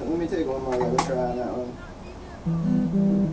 Let me take one more. Let me try on that one.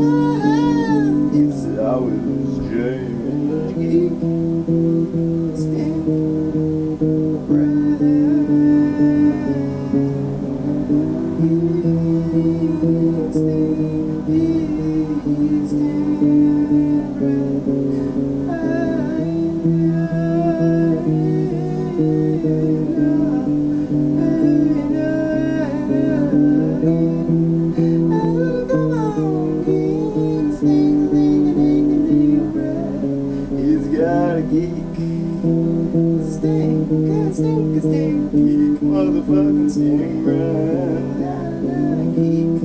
Ooh. Geek is deep, geek motherfucking stingray. keep.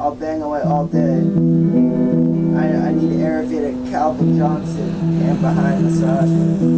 I'll bang away all day. I, I need at Calvin Johnson and behind the sun.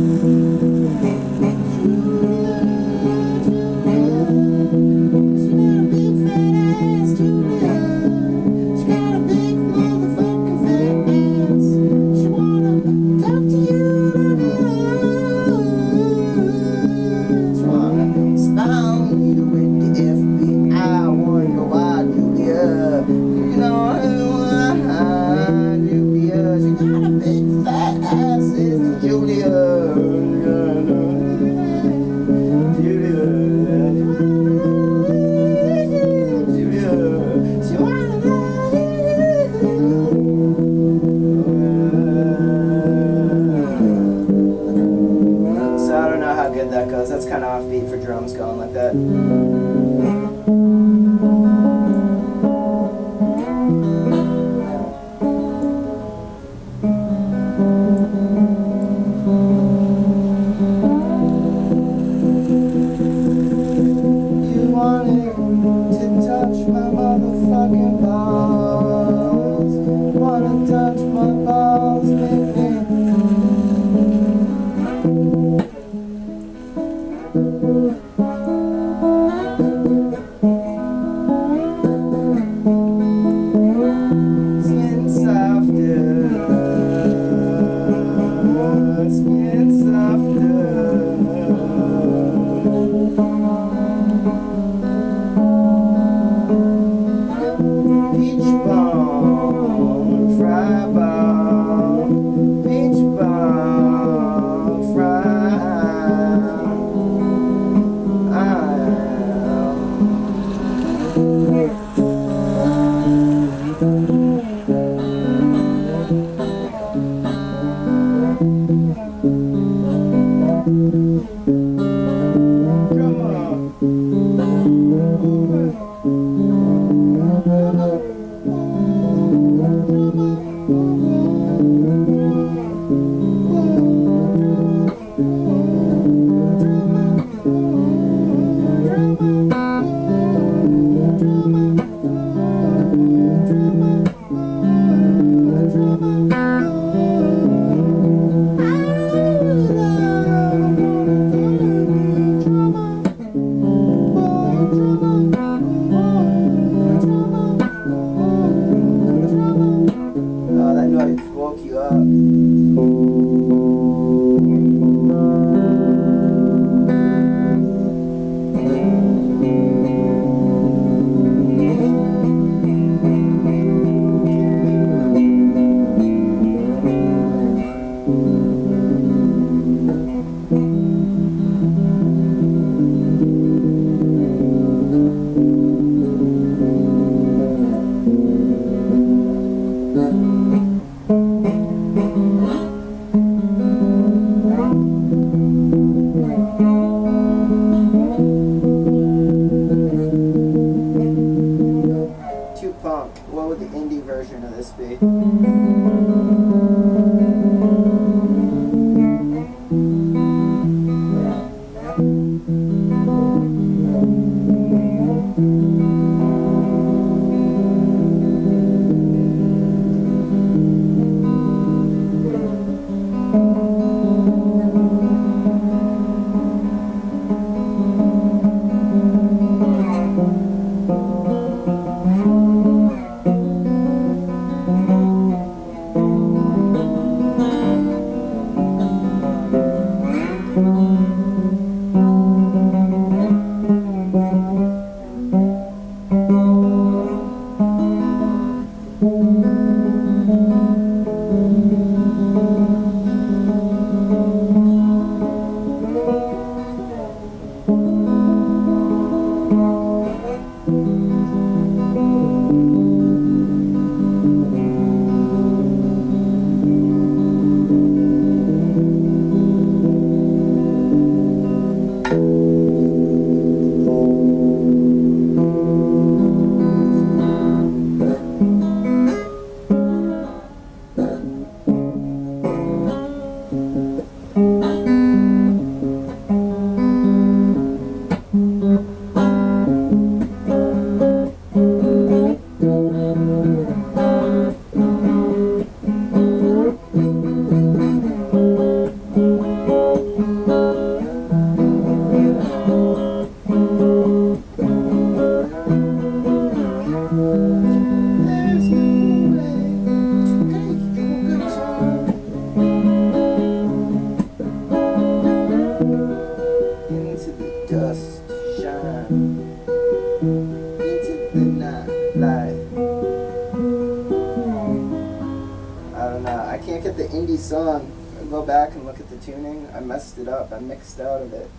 Mixed out of it.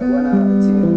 I went out of tune.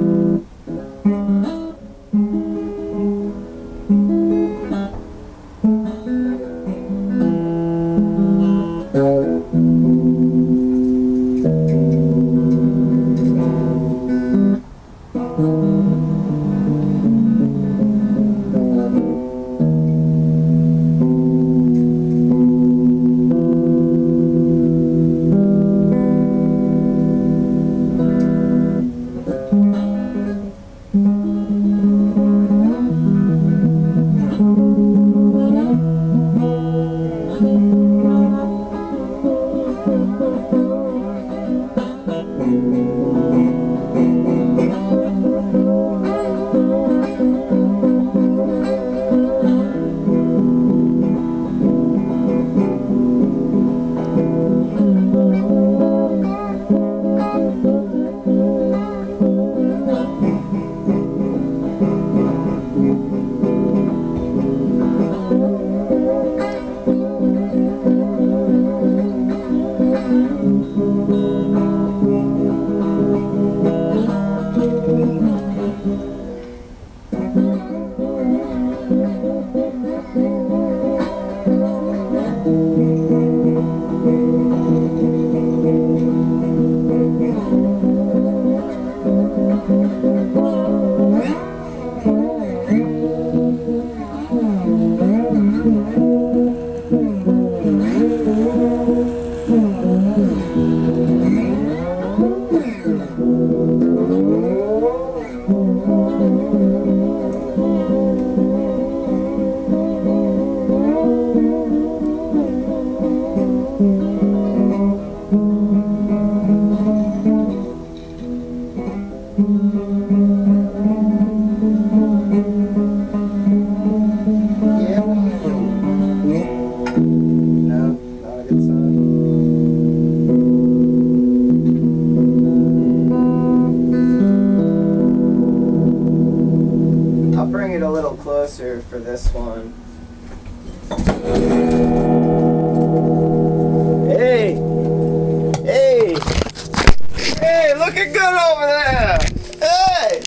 Looking good over there! Hey!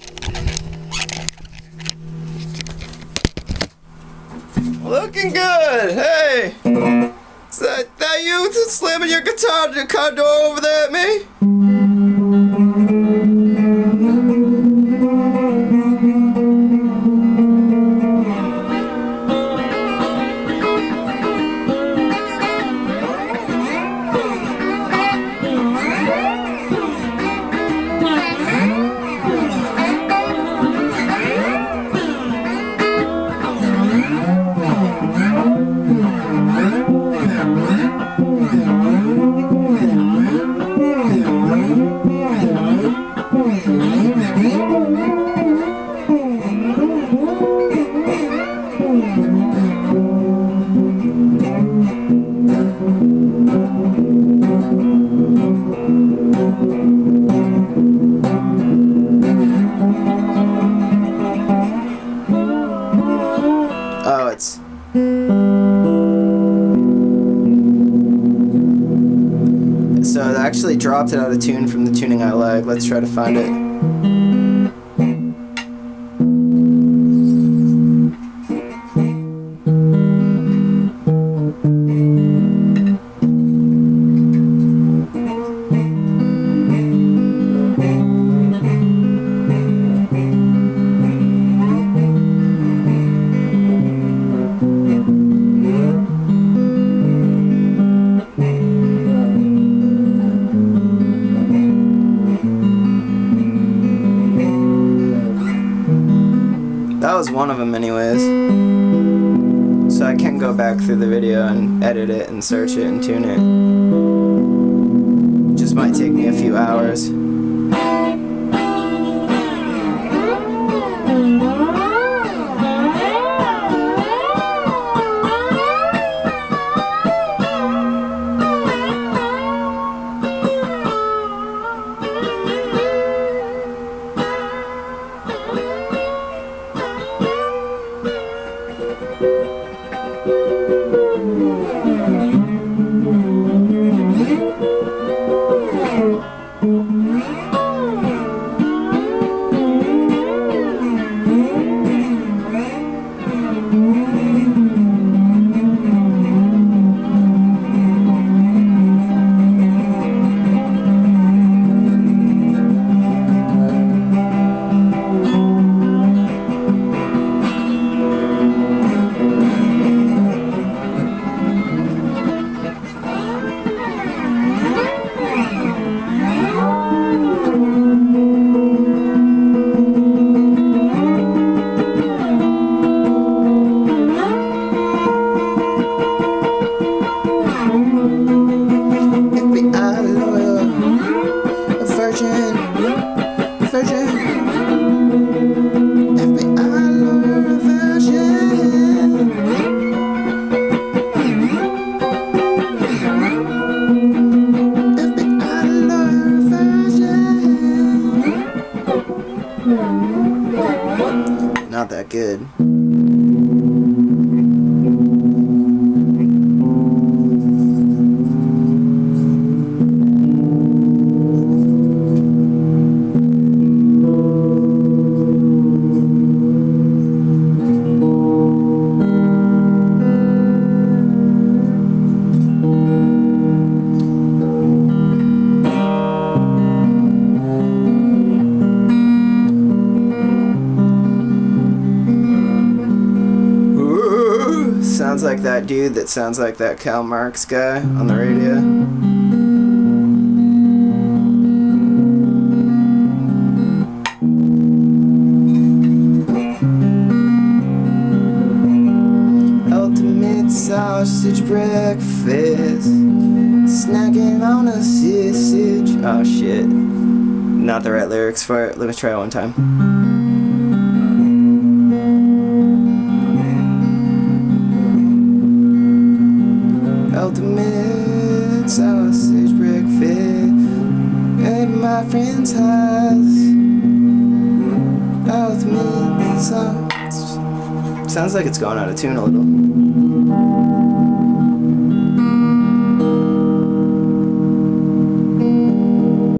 Looking good! Hey! Is that, that you slamming your guitar car door over there at me? Like. Let's try to find it. Go back through the video and edit it and search it and tune it. Just might take me a few hours. Sounds like that Cal Marx guy on the radio. Ultimate sausage breakfast. Snacking on a sausage. Oh shit. Not the right lyrics for it. Let me try it one time. Ultimate sausage breakfast at my friend's house. Ultimate sausage. Sounds like it's going out of tune a little.